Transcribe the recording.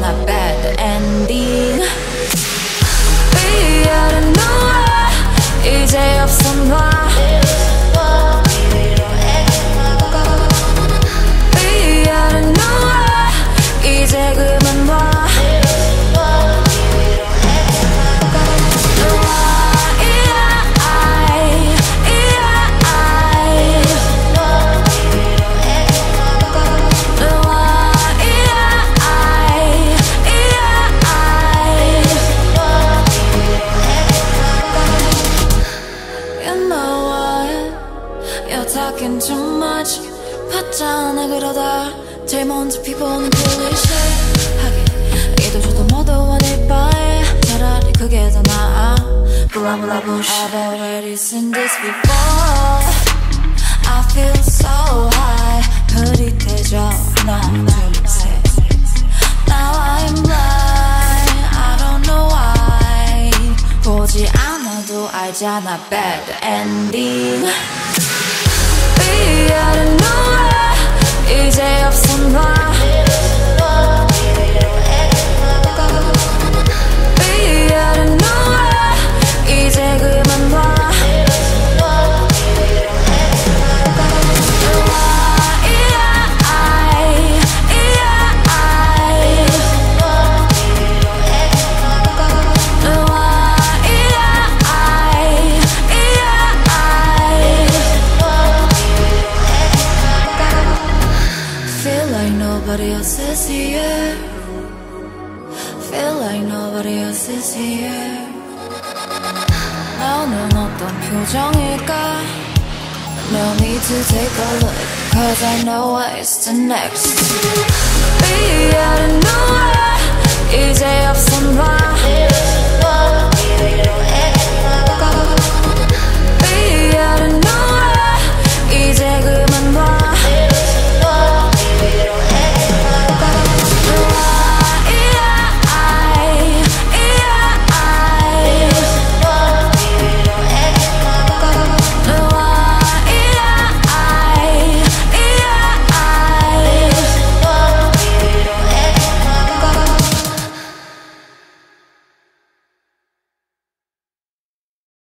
My bad. Talking too much 봤잖아 그러다 제일 먼저 피부는 클리셰 하게 이도 저도 모두 원일 바에 차라리 그게 더 나아 Blah blah bullshit I've already seen this before I feel so high 흐릿해져 하나 둘셋 Now I'm blind I don't know why 보지 않아도 알잖아 bad ending I don't know nobody else is here. Feel like nobody else is here. 너는 어떤 표정일까? No need to take a look, cause I know what's the next. Be out of nowhere, 이제 없어 놔.